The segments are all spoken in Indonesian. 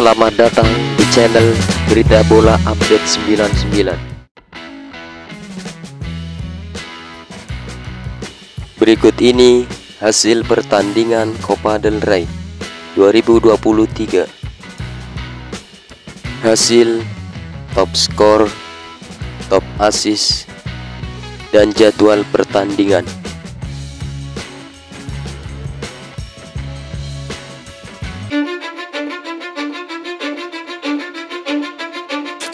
Selamat datang di channel Berita Bola Update 99 Berikut ini hasil pertandingan Copa del Rey 2023 Hasil top skor, top assist, dan jadwal pertandingan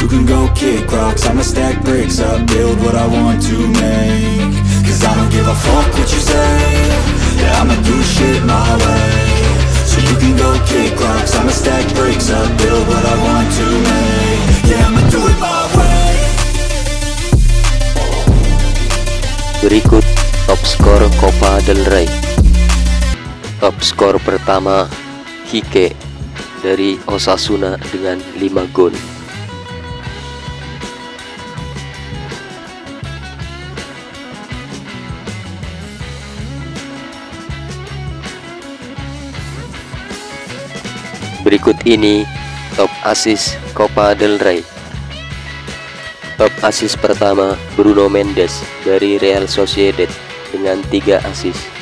you can go kick rocks I'ma stack bricks up, build what I want to make. Cause I don't give a fuck what you say. Yeah, I'ma do shit my way. So you can go kick rocks I'ma stack bricks up, build what I want to make. Yeah, I'ma do it my way. Berikut top skor Copa del Rey. Top skor pertama Hike dari Osasuna dengan 5 gol Berikut ini top assist Copa del Rey. Top assist pertama Bruno Mendes dari Real Sociedad dengan 3 assist